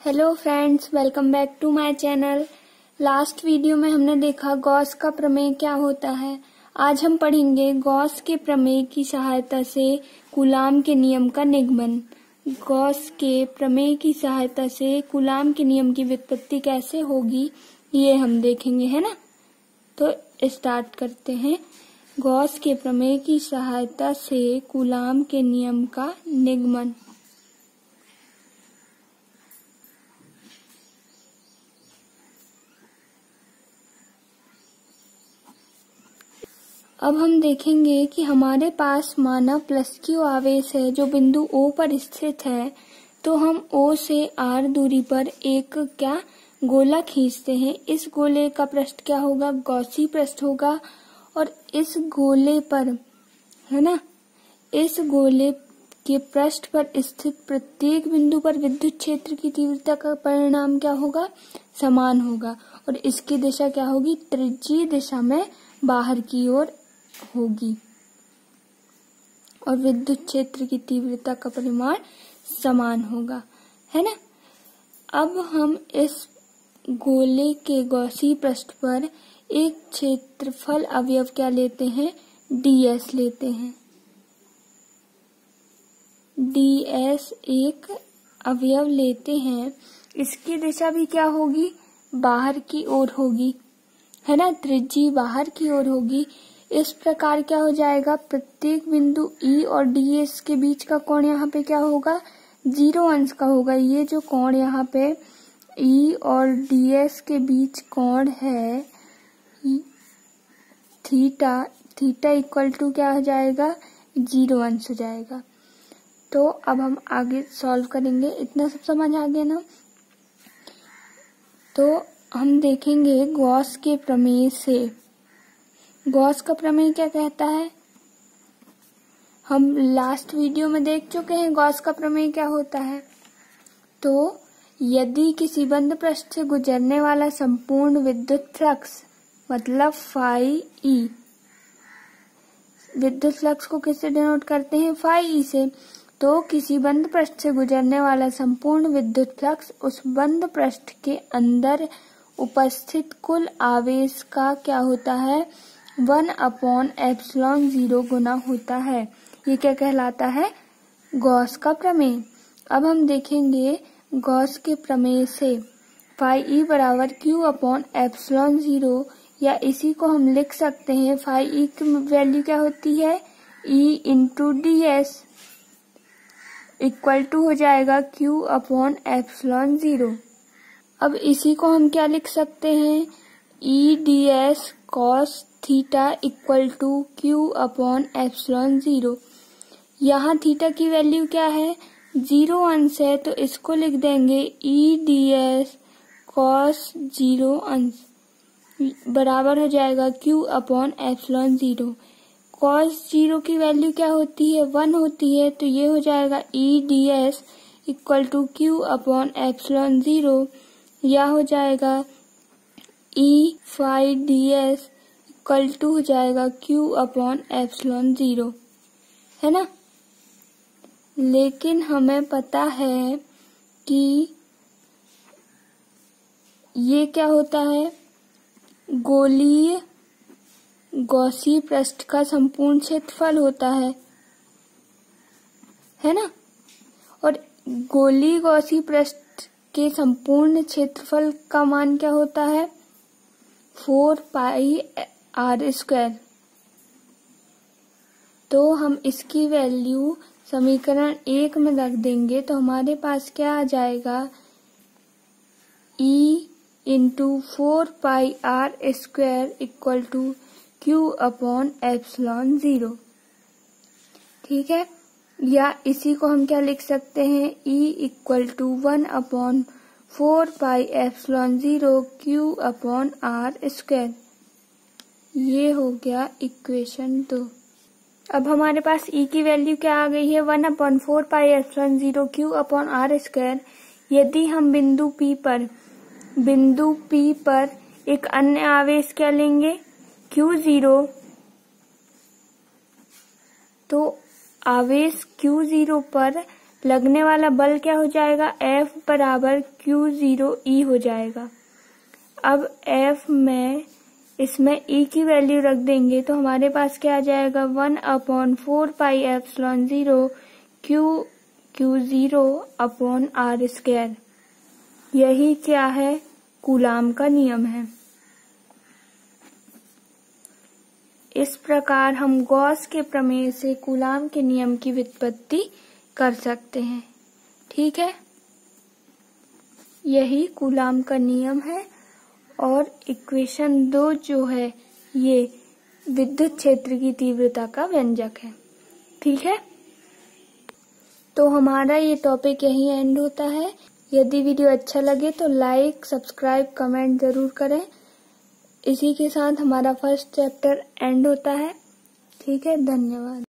Hello friends welcome back to my channel last video में हमने देखा गॉस का प्रमेय क्या होता है। आज हम पढ़ेंगे गॉस के प्रमेय की सहायता से कुलाम के नियम का निगमन। गॉस के प्रमेय की सहायता से कुलाम के नियम की व्युत्पत्ति कैसे होगी, ये हम देखेंगे, है ना? तो स्टार्ट करते हैं। गॉस के प्रमेय की सहायता से कुलाम के नियम का निगमन। अब हम देखेंगे कि हमारे पास माना प्लस क्यू आवेश है, जो बिंदु O पर स्थित है। तो हम O से R दूरी पर एक क्या गोला खींचते हैं। इस गोले का पृष्ठ क्या होगा? गौसी पृष्ठ होगा। और इस गोले पर, है ना? इस गोले के पृष्ठ पर स्थित प्रत्येक बिंदु पर विद्युत क्षेत्र की तीव्रता का परिणाम क्या होगा? समान होगा। और इसकी दिशा क्या होगी? त्रिज्यीय दिशा में बाहर की ओर होगी। और विद्युत क्षेत्र की तीव्रता का परिमाण समान होगा, है ना? अब हम इस गोले के गौसी पृष्ठ पर एक क्षेत्रफल अवयव क्या लेते हैं? ds लेते हैं। ds एक अवयव लेते हैं। इसकी दिशा भी क्या होगी? बाहर की ओर होगी, है ना? त्रिज्यी बाहर की ओर होगी। इस प्रकार क्या हो जाएगा? प्रत्येक बिंदु E और डी एस के बीच का कोण यहाँ पे क्या होगा? ज़ीरो अंश का होगा। ये जो कोण यहाँ पे E और डी एस के बीच कोण है थीटा थीटा इक्वल टू क्या हो जाएगा? ज़ीरो अंश हो जाएगा। तो अब हम आगे सॉल्व करेंगे। इतना सब समझ आ गया ना? तो हम देखेंगे गॉस के प्रमेय से। गॉस का प्रमेय क्या कहता है? हम लास्ट वीडियो में देख चुके हैं गॉस का प्रमेय क्या होता है। तो यदि किसी बंद पृष्ठ से गुजरने वाला संपूर्ण विद्युत फ्लक्स मतलब फाई ई विद्युत फ्लक्स को किससे डिनोट करते हैं? फाई ई से। तो किसी बंद पृष्ठ से गुजरने वाला संपूर्ण विद्युत फ्लक्स उस बंद पृष्ठ के अंदर उपस्थित कुल आवेश का क्या होता है? वन अपॉन एप्सलॉन ज़ीरो गुना होता है। ये क्या कहलाता है? गॉस का प्रमेय। अब हम देखेंगे गॉस के प्रमेय से। फाई ई बराबर क्यू अपॉन एप्सलॉन ज़ीरो, या इसी को हम लिख सकते हैं, फाई ई की वैल्यू क्या होती है? E into D S equal to हो जाएगा क्यू अपॉन एप्सलॉन ज़ीरो। अब इसी को हम क्या लिख सकते हैं? E D S cos theta equal to Q upon epsilon zero. यहाँ थीटा की वैल्यू क्या है? ज़ीरो अंश है तो इसको लिख देंगे E D S cos zero अंश। बराबर हो जाएगा Q upon epsilon zero. Cos zero की वैल्यू क्या होती है? वन होती है तो ये हो जाएगा E D S equal to Q upon epsilon zero. या हो जाएगा E five D S equal to हो जाएगा क्यू अपॉन एप्सलॉन ज़ीरो है ना? लेकिन हमें पता है कि ये क्या होता है? गोलीय गौसी पृष्ठ का संपूर्ण क्षेत्रफल होता है है ना? और गोली गौसी पृष्ठ के संपूर्ण क्षेत्रफल का मान क्या होता है? Four pi R square. तो हम इसकी वैल्यू समीकरण एक में रख देंगे तो हमारे पास क्या आ जाएगा? E into four pi R square equal to Q upon epsilon zero ठीक है? या इसी को हम क्या लिख सकते हैं? E equal to one upon four pi epsilon zero Q upon R square ये हो गया इक्वेशन दो। अब हमारे पास ई की वैल्यू क्या आ गई है? One upon four pi epsilon zero Q upon R square. यदि हम बिंदु पी पर, बिंदु पी पर एक अन्य आवेश क्या लेंगे? Q zero. तो आवेश क्यू ज़ीरो पर लगने वाला बल क्या हो जाएगा? F बराबर क्यू ज़ीरो ई हो जाएगा। अब F में इसमें E की वैल्यू रख देंगे तो हमारे पास क्या आ जाएगा? One upon four pi epsilon zero Q Q zero upon R square. यही क्या है? कुलाम का नियम है। इस प्रकार हम गॉस के प्रमेय से कुलाम के नियम की व्युत्पत्ति कर सकते हैं। ठीक है? यही कूलाम का नियम है। और इक्वेशन दो जो है, ये विद्युत क्षेत्र की तीव्रता का व्यंजक है। ठीक है? तो हमारा ये टॉपिक यही एंड होता है। यदि वीडियो अच्छा लगे तो लाइक सब्सक्राइब कमेंट ज़रूर करें। इसी के साथ हमारा फ़र्स्ट चैप्टर एंड होता है। ठीक है? धन्यवाद।